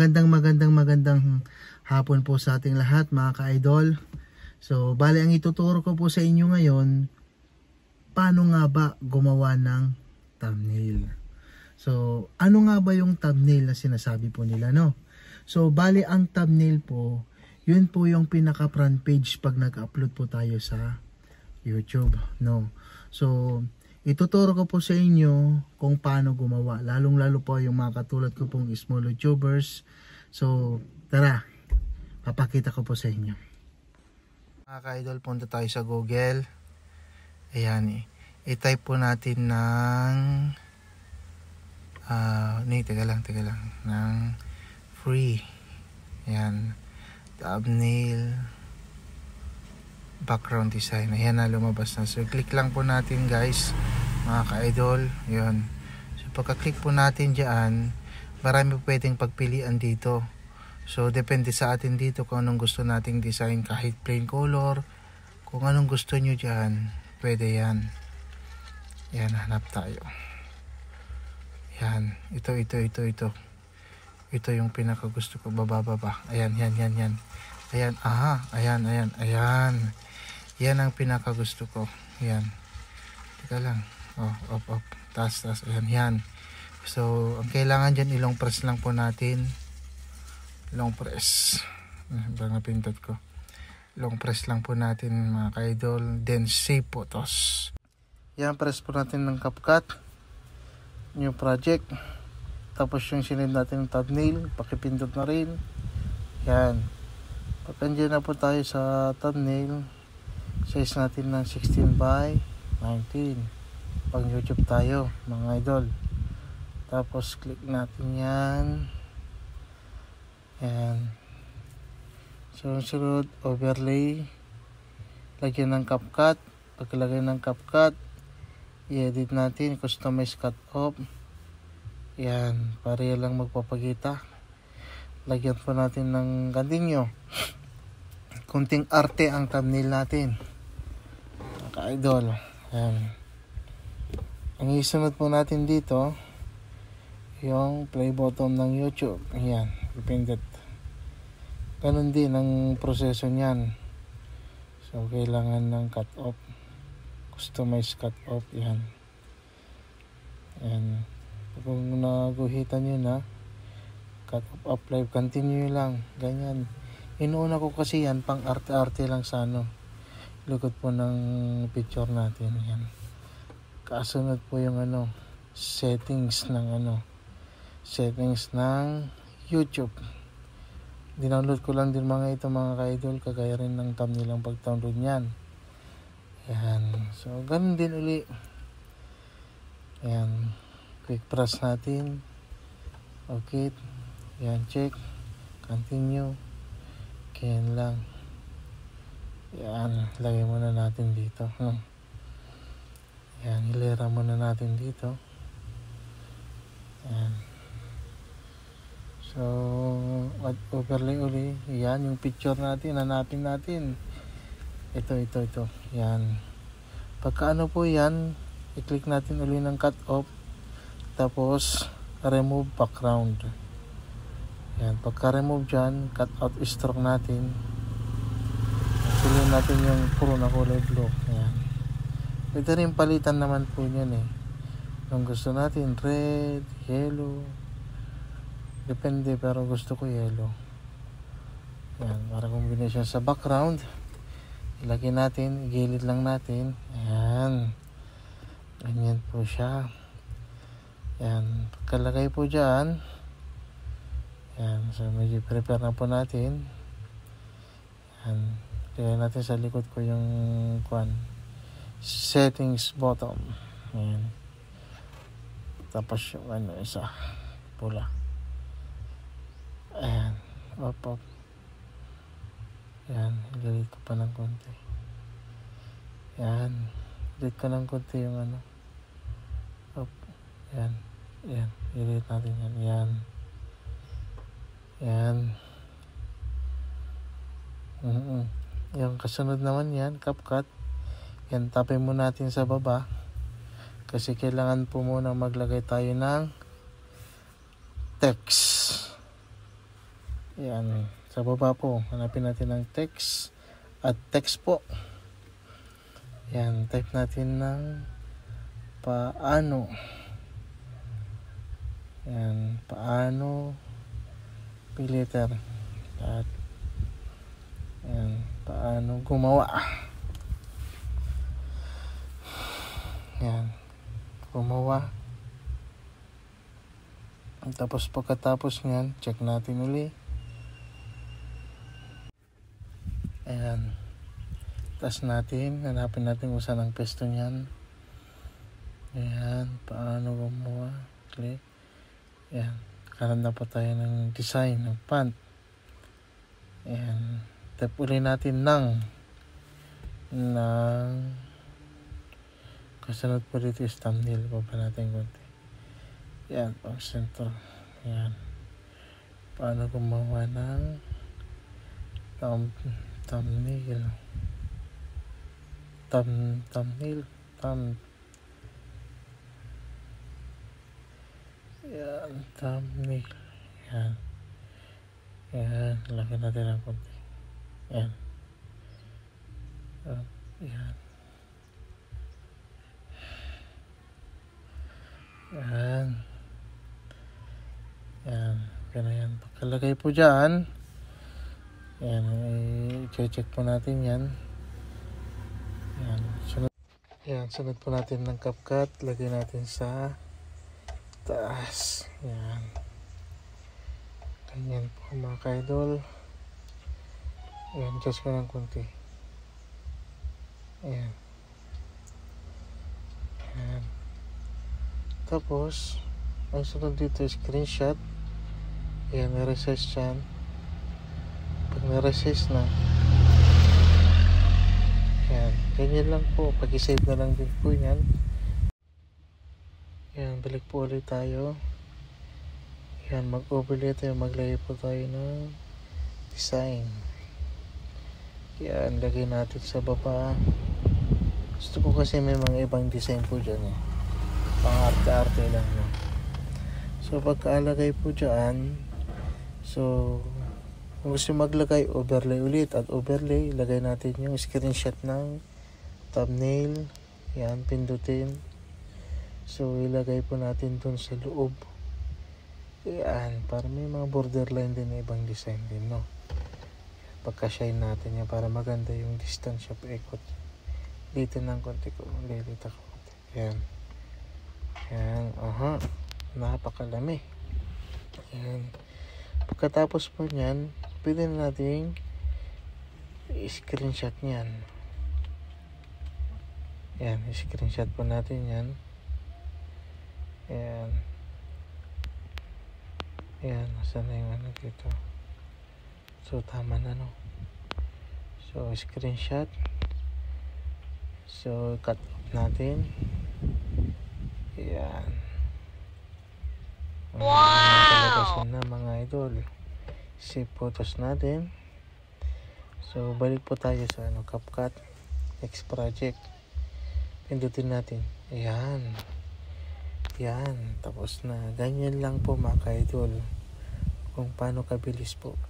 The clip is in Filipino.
magandang magandang magandang hapon po sa ating lahat mga ka-idol. So, bali ang ituturo ko po sa inyo ngayon, paano nga ba gumawa ng thumbnail. So, ano nga ba yung thumbnail na sinasabi po nila, no? So, bali ang thumbnail po, yun po yung pinaka front page pag nag-upload po tayo sa YouTube, no? So, ituturo ko po sa inyo kung paano gumawa. Lalong lalo po yung mga katulad ko pong small YouTubers. So, tara, papakita ko po sa inyo. Mga ka-idol, punta tayo sa Google. Ayan eh. I-type po natin ng uh, nee, teka lang, teka lang. Ng free. Ayan. Thumbnail background design. Ayan na lumabas na. So click lang po natin guys mga ka-idol. Yun. So pagka-click po natin dyan, marami pwedeng pagpilian dito. So depende sa atin dito kung anong gusto nating design kahit plain color. Kung anong gusto nyo dyan, pwede yan. Yan, hanap tayo. Yan. Ito, ito, ito, ito. Ito yung pinaka gusto ko. Baba, baba. Ayan, yan, yan, yan. Ayan, aha. Ayan, ayan, ayan. Yan ang pinaka gusto ko. Yan. Teka lang. Oh, up, up. Taas, taas. Ayan, yan. So, ang kailangan dyan, ilong press lang po natin. Long press. Ba nga pintot ko. Long press lang po natin mga ka-idol. Then, save photos. Yan, press po natin ng CapCut. New project. Tapos yung sinend natin ng thumbnail, pakipindot na rin. Yan. Pag na po tayo sa thumbnail, size natin ng 16 by 19 pang youtube tayo mga idol. Tapos click natin yan. Yan. So sunod overlay. Lagyan ng CapCut. Pagkalagay ng CapCut i-edit natin customize cut off. Yan para lang magpapagita lagyan po natin ng continue kunting arte ang thumbnail natin. Ka-idol. Ayan. Ang isunod po natin dito, yung play button ng YouTube. Ayan, pipindot. Ganon din ang proseso niyan. So, kailangan ng cut off. Customize cut off. Yan. Ayan. Kung naguhitan nyo na, cut off apply, continue lang. Ganyan. Inuuna ko kasi yan, pang arte-arte lang sa ano likod po ng picture natin yan kasunod po yung ano settings ng ano settings ng youtube. Dinownload ko lang din mga ito mga ka-idol kagaya rin ng thumbnail pag-download nyan yan so ganun din uli. Yan quick press natin. Okay. Yan check. Continue. Kaya lang. Yan, lagay muna natin dito. Hmm. Yan, hilera muna natin dito. Yan. So, at overlay uli. Yan, yung picture natin, hanapin natin. Ito, ito, ito. Yan. Pagka ano po yan, i-click natin uli ng cut off. Tapos, remove background. Yan, pagka remove dyan, cut out stroke natin piliin natin yung puro na kulay blue Ayan. Pwede rin palitan naman po yan eh. Kung gusto natin red, yellow depende pero gusto ko yellow. Ayan, para combination sa background ilagay natin, igilid lang natin. Ayan. Ganyan po siya. Ayan, pagkalagay po dyan. Ayan, so medyo prepare na po natin. Ayan Lagay natin sa likod ko yung kwan. Settings bottom. Ayan. Tapos yung ano isa. Pula. Ayan. Up, up. Ayan. Galit ko pa ng konti. Ayan. Galit ko ng konti yung ano. Up. Ayan. Ayan. Galit natin yan. Ayan. Ayan. Mm-mm. Yung kasunod naman yan, CapCut. Yan, tapin mo natin sa baba. Kasi kailangan po muna maglagay tayo ng text. Yan, sa baba po, hanapin natin ng text at text po. Yan, type natin ng paano. Yan, paano piliter at yan, paano gumawa. Yan, gumawa. Tapos pagkatapos niyan, check natin uli. Ayan. Tapos natin, hanapin natin kung saan ang pesto niyan. Ayan, paano gumawa. Click. Ayan, karoon na po tayo ng design ng font. Ayan, tap uli natin ng ng kasunod po dito is thumbnail pa pa natin konti. Ayan, pang center. Ayan. Paano gumawa ng thumb, thumbnail. Thumb, thumbnail. Thumb, Yan, thumbnail. Yan. Yan, laki natin ng konti. Yan. Yan. Yan. Yan. Yan. Ganun yan. Pagkalagay po dyan, yan, i-check po natin yan. Yan. Sunod, yan, sunod po natin ng CapCut. Lagay natin sa taas. Yan. Ganyan po mga kaidol. Yan, just ko ng kunti. Yan. Yan. Tapos, ang sunod dito screenshot. Yan, na-resize yan. Pag na-resize na, yan, ganyan lang po. Pag-save na lang din po yan. Yan, balik po ulit tayo. Yan, mag-overlay tayo. Maglagay po tayo ng design. Yan, lagay natin sa baba. Gusto ko kasi may mga ibang design po dyan eh. Pang arte-arte lang no. So, pagkaalagay po dyan, so, kung gusto maglagay, overlay ulit. At overlay, lagay natin yung screenshot ng thumbnail. Yan, pindutin. So, ilagay po natin dun sa loob. Yan, para may mga borderline din ibang design din, no? Pagka-shine natin yan para maganda yung distance of ikot. Dito ng konti ko, lilita ko. Yan. Yan, aha. Napakalami. Yan. Pagkatapos po niyan, pwede na natin i-screenshot niyan. Yan, i-screenshot po natin yan. Ayan. Ayan, nasa na yung ano dito. So, tama na, no? So, screenshot. So, cut natin. Ayan. Wow! na mga idol. Save photos natin. So, balik po tayo sa ano, CapCut. Next project. Pindutin natin. Ayan. Yan. Tapos na. Ganyan lang po mga ka-idol. Kung paano kabilis po